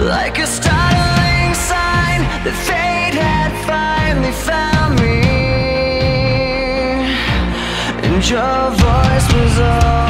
Like a startling sign that fate had finally found me. And your voice was all.